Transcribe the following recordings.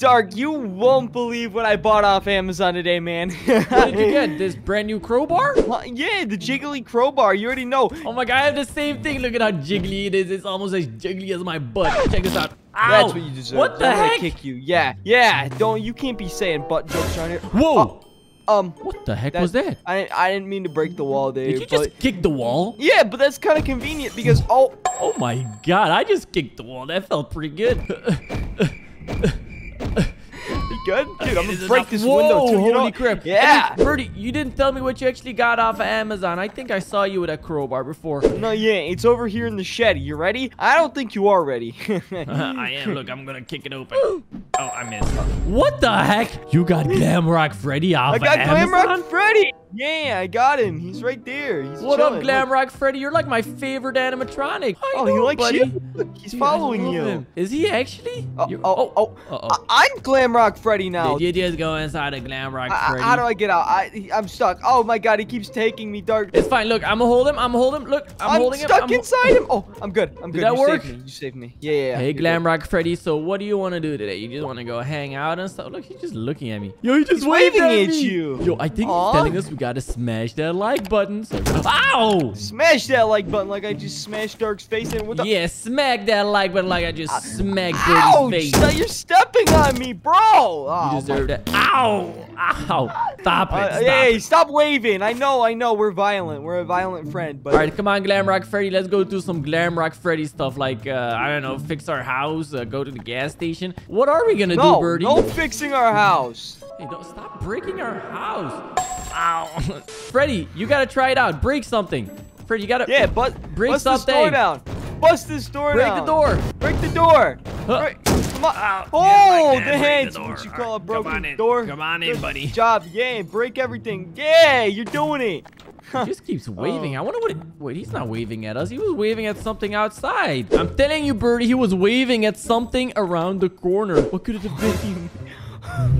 Dark, you won't believe what I bought off Amazon today, man. What did you get? This brand new crowbar? Well, yeah, the jiggly crowbar. You already know. Oh my god, I have the same thing. Look at how jiggly it is. It's almost as jiggly as my butt. Check this out. Ow. That's what you deserve. What the I'm gonna heck? kick you. Yeah, yeah. Don't you can't be saying butt jokes around here. Whoa. Um, what the heck that- was that? I I didn't mean to break the wall, Dave. Did you just kick the wall? Yeah, but that's kind of convenient because oh, Oh my god, I just kicked the wall. That felt pretty good. good? Dude, I'm gonna break this Whoa, window too. You holy know? crap. Yeah. Hey, Birdie, you didn't tell me what you actually got off of Amazon. I think I saw you with a crowbar before. No, yeah, it's over here in the shed. You ready? I don't think you are ready. I am. Look, I'm gonna kick it open. Oh, I missed. What the heck? You got Glamrock Freddy off I got of Amazon? Glamrock Freddy. Yeah, I got him. He's right there. He's What up, chilling. Look. Glamrock Freddy? You're like my favorite animatronic. How Oh, you he likes buddy? you. Look, He's Dude, following you. him. Is he actually? Oh, You're- oh, oh. oh. Uh-oh. I- I'm Glamrock Freddy now. Did you just go inside of Glamrock I- I- Freddy? how do I get out? I, I'm stuck. Oh my god, he keeps taking me, Dark. It's fine. Look, I'm gonna hold him. I'm gonna hold him. Look, I'm, I'm, holding him. stuck I'm- inside him. Oh, I'm good. I'm good. that you work? saved me. You saved me. Yeah, yeah, yeah. Hey. Glamrock Freddy. So, what do you want to do today? You just want to go hang out and stuff? Look, he's just looking at me. Yo, he just He's waving at at you. Yo, I think he's telling us gotta smash that like button. So, ow! Smash that like button like I just smashed Dark's face in. What the? Yeah, smack that like button like I just smacked Ouch! Birdie's face. Now You're stepping on me, bro. Oh, You deserve that. Ow! Ow! Stop it! Uh, Stop hey, it. stop waving. I know, I know. We're violent. We're a violent friend, but All right, come on, Glamrock Freddy. Let's go do some Glamrock Freddy stuff like, uh, I don't know, fix our house, uh, go to the gas station. What are we gonna do, no, Birdie? no fixing our house. Hey, don't stop breaking our house. Ow. Freddy, you gotta try it out. Break something. Freddy, you gotta Yeah, but Break bust this door something. down. Bust this door break down. the door. Break the door. Huh. Break- Come on. Ow, Oh, just like that, the break hands. the. What you call a Alright, come broken on in. door? Come on in, Good buddy. Job. Yeah, break everything. Yeah, you're doing it. He just keeps waving. Oh. I wonder what it... Wait, he's not waving at us. He was waving at something outside. I'm telling you, Birdie, he was waving at something around the corner. What could it have been?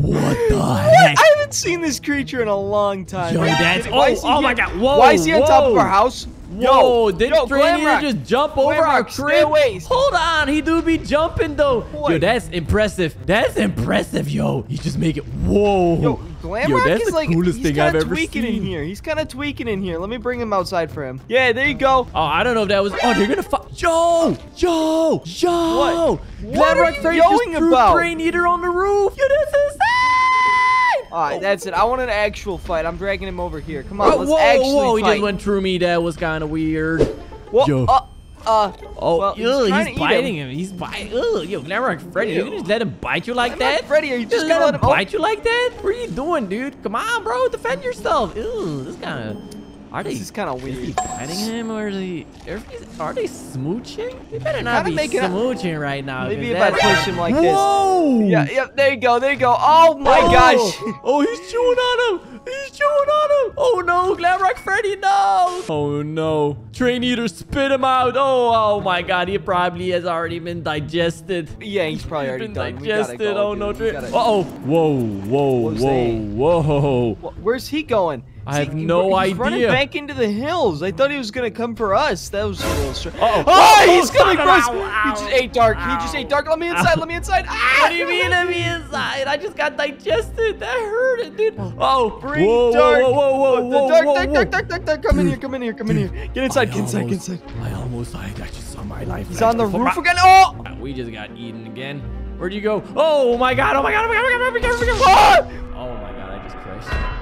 what the heck? I haven't seen this creature in a long time. Yo, you that's-? Oh, oh my? God, whoa, Why is he on top of our house? Whoa, yo, did yo, Glamrock. just jump over our Glamrock, crib? Hold on, he do be jumping though. Yo, that's impressive. That's impressive, yo. He just make it. Whoa. Yo, Glamrock Yo, that's is the like coolest he's thing kind I've ever of ever tweaking in here. He's kind of tweaking in here. Let me bring him outside for him. Yeah, there you go. Oh, I don't know if that was. Oh, they're gonna. Yo, yo, yo. What? What are you Freddy yelling about? Train Eater on the roof. Yo, that's insane. All right, that's it. I want an actual fight. I'm dragging him over here. Come on, Oh, let's whoa, actually whoa, Whoa, he just went through me. That was kind of weird. Whoa, Yo. Uh, uh, Oh, well, ew, he's, he's biting him. him. He's biting. Ugh, yo, Glamrock Freddy, you Ew. can just let him bite you like Glamrock that? Freddy, are you just Just gonna let let him him- bite you like that? What are you doing, dude? Come on, bro, defend yourself. Ew, this kind of. Are they? This is kind of Is he weird. biting him or is he? Are, are they smooching? They better not be smooching right now. Maybe if I push him like this. Whoa! Yeah, yeah, there you go, there you go. Oh my Oh! gosh. Oh, he's chewing on him! He's chewing on him! Oh no, Glamrock Freddy, no! Oh no. Train Eater spit him out! Oh, oh my god, he probably has already been digested. yeah, he's probably He's already been done. Digested. go, oh dude. no, Train. Uh oh. Whoa, whoa, whoa, whoa. Where's he going? I have no he's running back into the hills. I thought he was gonna come for us. That was a little strange. Uh-oh. Oh, Oh, he's coming for us. He just ate dark. He just ate dark. Let me inside. Let me inside. Ah! What do you mean let me inside? I just got digested. That hurt dude. Oh, Bring whoa, dark. whoa, whoa, whoa, Oh, whoa, dark, whoa, dark, whoa. dark, dark, dark, dark. Come in here. Come in here. Come in here. Get inside. Get inside. Get inside. I almost I, I just saw my life. He's on the roof my- again. Oh! We just got eaten again. Where'd you go? Oh my god! Oh my god! Oh my god! Oh my god! Oh my god! Oh my god! Oh my god! I just crashed.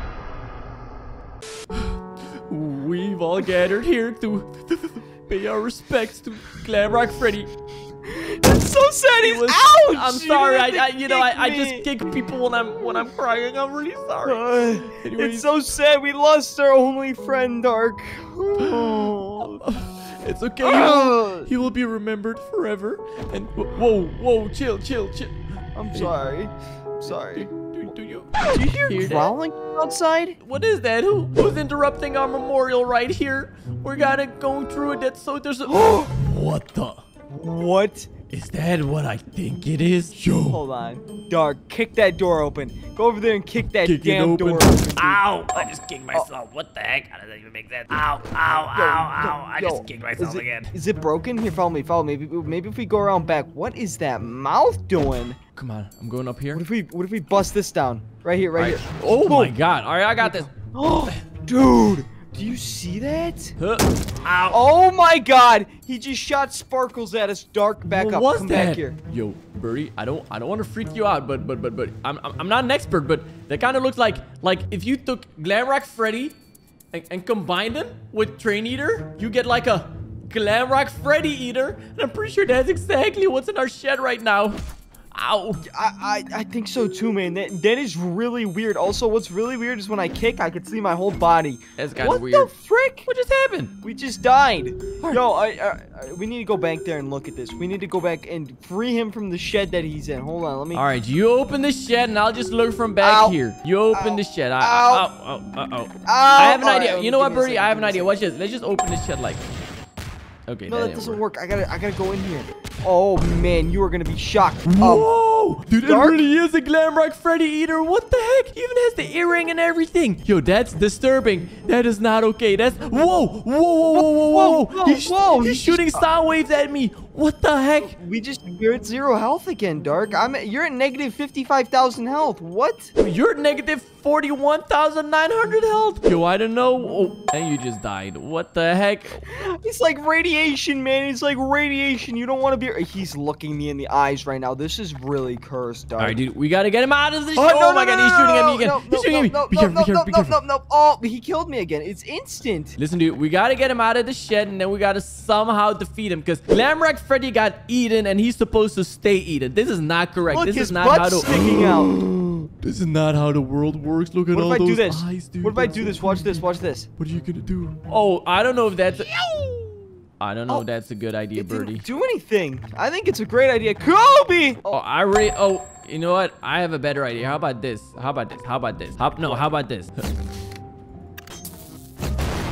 We've all gathered here to pay our respects to Glamrock Freddy. That's so sad. He's was- ouch. I'm sorry. I, I you know I, I just kick people when I'm when I'm crying. I'm really sorry. Uh, Anyways. it's so sad. We lost our only friend, Dark. Oh. It's okay. He will, he will be remembered forever. And whoa, whoa, chill, chill, chill. I'm sorry. I'm sorry. Do, do you? Do you hear, Hear that? growling outside? What is that? Who who's interrupting our memorial right here? We're gonna go through it. That's so there's a. what the? What Is that what I think it is? Yo. Hold on. Dark, kick that door open. Go over there and kick that Kick damn open. door open. dude. Ow! I just oh. kicked myself. What the heck? How does that even make sense? Ow, ow, ow, ow. I Yo, just kicked myself is it, again. Is it broken? Here, follow me, follow me. Maybe, maybe if we go around back. What is that mouth doing? Come on, I'm going up here. What if we, what if we bust this down? Right here, right Alright. here. Oh my god. All right, I got this. Oh, dude, do you see that? Huh. Ow. Oh my god, he just shot sparkles at us. Dark, back what up. was Come that? back here. Yo, Birdie, I don't, I don't want to freak you out, but, but, but, but, I'm, I'm not an expert, but that kind of looks like, like if you took Glamrock Freddy and, and combined him with Train Eater, you get like a Glamrock Freddy Eater, and I'm pretty sure that's exactly what's in our shed right now. Ow. I, I, I think so too, man. That, that is really weird. Also, what's really weird is when I kick, I can see my whole body. That's kinda weird. what the frick? What just happened? We just died. Yo, I, I, I, we need to go back there and look at this. We need to go back and free him from the shed that he's in. Hold on, let me. All right, you open the shed, and I'll just look from back Ow. here. You open Ow. the shed. I, Ow. ow, ow, ow, ow. Ow. I have an Alright, idea. um, You know what, Birdie? I have an idea. Watch this. Let's just open the shed like. Okay, No, that that doesn't work. work. I gotta, I gotta go in here. Oh man, you are gonna be shocked. Um, Whoa! Dude, Dark? it really is a Glamrock Freddy Eater. What the heck? He even has the earring and everything. Yo, that's disturbing. That is not okay. That's... Whoa! Whoa, whoa, whoa, whoa, whoa, whoa, He's, whoa, he's shooting sound waves at me. What the heck? we just, you're at zero health again, Dark. I'm, you're at negative fifty-five thousand health. What? You're at negative 41,900 health. Yo, I don't know. Oh, and you just died. What the heck? It's like radiation, man. It's like radiation. You don't want to be. He's looking me in the eyes right now. This is really cursed, Dark. All right, dude, we gotta get him out of the oh, show. Oh, no, my no, god, no, he's no, shooting at me again. no, he's no, shooting at me. no, be no, careful, no, be careful, be no, careful. No, no, no. Oh, he killed me again. It's instant. Listen, dude, we gotta get him out of the shed, and then we gotta somehow defeat him, because Glamrock Freddy got eaten, and he's supposed to stay eaten. This is not correct. Look, this is not how butt's to. sticking out. this is not how the world works. Look at What all if I those do this? eyes, dude. What if I do so this? Watch this. Watch this. What are you gonna do? Oh, I don't know if that's. I don't know Oh, if that's a good idea, Birdie. do anything. I think it's a great idea. Kobe! Oh, I already. Oh, you know what? I have a better idea. How about this? How about this? How about this? How, no, how about this?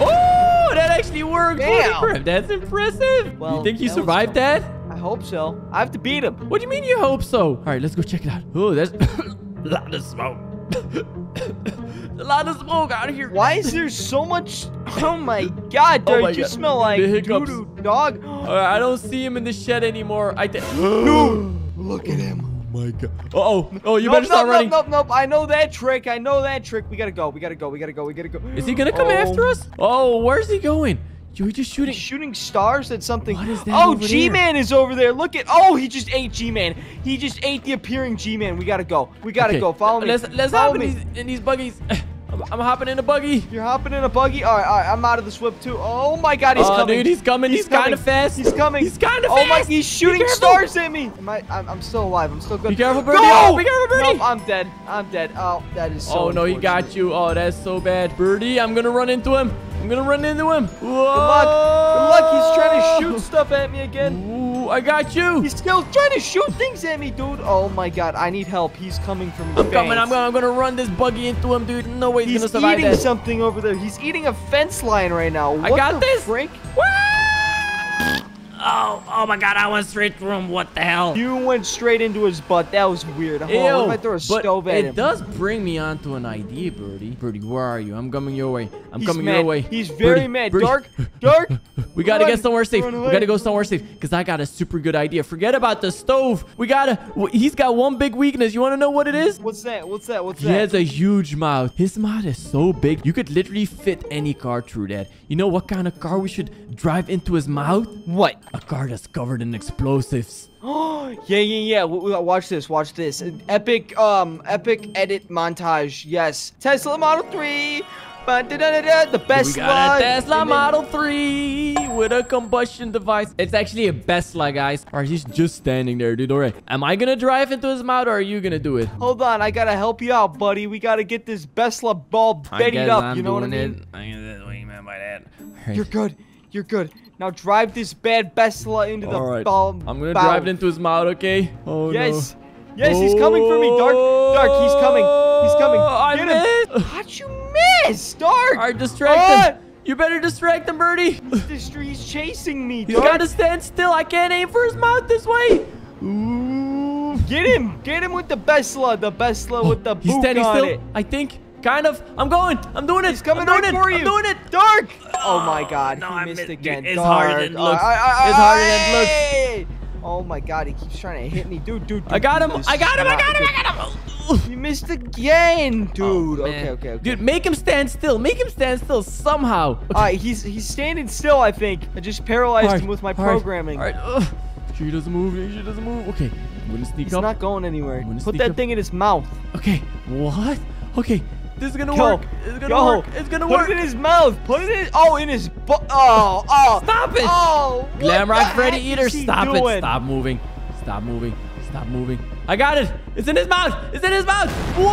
oh, that actually worked. Damn. That's impressive. Well, you think you that survived that? I hope so. I have to beat him. What do you mean you hope so? All right, let's go check it out. Oh, there's a lot of smoke. a lot of smoke out here. Why is there so much? Oh my god, Oh dude. my you God. smell like doo-doo, dog. All right, I don't see him in the shed anymore. I think. Look at him. Oh my god. Uh oh. Oh, you nope, better start nope, running. Nope, nope, nope. I know that trick. I know that trick. We gotta go. We gotta go. We gotta go. We gotta go. Is he gonna come Oh, after us? Oh, where's he going? Yo, he just shooting. He's shooting stars at something. What is that oh, over there? G-Man is over there. Look at. Oh, he just ate G-Man. He just ate the appearing G-Man. We gotta go. We gotta Okay, go. Follow me. Let's let's Follow hop in these in these buggies. I'm, I'm hopping in a buggy. You're hopping in a buggy. All right, all right. I'm out of the swip too. Oh my God, he's oh, coming. dude, he's coming. He's, kind of fast. He's coming. He's kind of Oh fast. my, he's shooting stars at me. Am I? I'm, I'm still alive. I'm still good. Be careful, Birdie. Oh, be careful, Birdie. Nope, I'm dead. I'm dead. Oh, that is so. oh no, he got you. Oh, that's so bad, Birdie. I'm gonna run into him. I'm gonna run into him. Whoa. Good luck. Good luck. He's trying to shoot stuff at me again. Ooh, I got you. He's still trying to shoot things at me, dude. Oh my God, I need help. He's coming from. I'm coming. I'm gonna, I'm gonna run this buggy into him, dude. No way he's, He's gonna survive He's eating that. something over there. He's eating a fence line right now. What got the this. Frick? Oh, oh my god, I went straight through him. What the hell? You went straight into his butt. That was weird. Hold on, Ew, what if I throw a but stove at it him? does bring me onto an idea, Birdie. Birdie, where are you? I'm coming your way. I'm He's coming mad. your way. He's very Birdie, mad. Birdie. Dark, dark. We gotta Run, get somewhere safe. run We gotta go somewhere safe because I got a super good idea. Forget about the stove. We gotta. He's got one big weakness. You wanna know what it is? What's that? What's that? What's He that? He has a huge mouth. His mouth is so big, you could literally fit any car through that. You know what kind of car we should drive into his mouth? What? A car that's covered in explosives. Oh, yeah, yeah, yeah. Watch this. Watch this. Epic, um, epic edit montage. Yes. Tesla Model 3. Ba-da-da-da-da, The best we got a. Tesla Model 3 with a combustion device. It's actually a Tesla, guys. Alright, he's just standing there, dude. Alright, am I gonna drive into his mouth or are you gonna do it? Hold on, I gotta help you out, buddy. We gotta get this Besla ball bettied up. you know what I mean? I guess that's what you meant by that. Alright. You're good. You're good. Now drive this bad Besla into the Alright, ball. I'm gonna bow. drive it into his mouth, okay? Oh Yes. no. Yes, he's coming for me. Dark, Dark, he's coming. He's coming. Oh, I Get him. missed. How'd you miss, Dark? Alright, distract him. Uh, you better distract him, Birdie. This he's chasing me, He's dog. got to stand still. I can't aim for his mouth this way. Ooh, get him! Get him with the Besla, the Besla with the Oh, He's standing on still. it. I think. Kind of. I'm going. I'm doing it. He's coming I'm doing right it. for you. I'm doing it. Dark. Oh my God, no, he I missed missed- again. dude, it's Dark. harder than it Oh, looks. I- I- It's harder than it looks. Oh my God, he keeps trying to hit me, dude, dude. dude I got him. I got him. I got him. I got him. You missed again, dude. Oh, okay, okay, okay. Dude, make him stand still. Make him stand still somehow. Okay. All right, he's he's standing still. I think I just paralyzed Alright, him with my alright, programming. Alright. ugh. She doesn't move. She doesn't move. Okay. I'm gonna sneak He's up. not going anywhere. Put that up. thing in his mouth. Okay. What? Okay. This is gonna Go. work. It's gonna Go. work. It's gonna Put work. it in his mouth. Put it in. Oh, in his. Bu- oh, oh. Stop it. Oh. Glamrock Freddy Eater, stop doing? it. Stop moving. Stop moving. Stop moving. I got it. It's in his mouth. It's in his mouth. Whoa!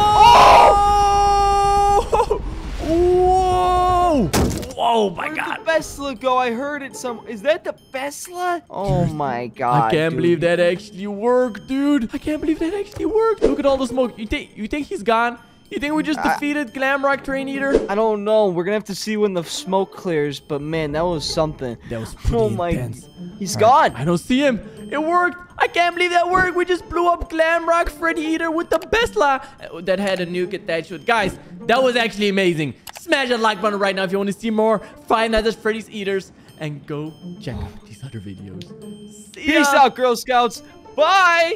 Oh! Whoa! Oh my Where'd god. the Besla go? I heard it some. Is that the Besla? Oh my god. I can't dude. believe that actually worked, dude. I can't believe that actually worked. Look at all the smoke. You think you think he's gone? You think we just I- defeated Glamrock Train Eater? I don't know. We're gonna have to see when the smoke clears. But man, that was something. That was pretty Oh my. intense. He's Alright, gone. I don't see him. It worked. I can't believe that worked. We just blew up Glamrock Freddy Eater with the Besla uh, that had a nuke attached to it. Guys, that was actually amazing. Smash that like button right now if you want to see more Five Nights at Freddy's Eaters. And go check out these other videos. See Peace ya. out, Girl Scouts. Bye.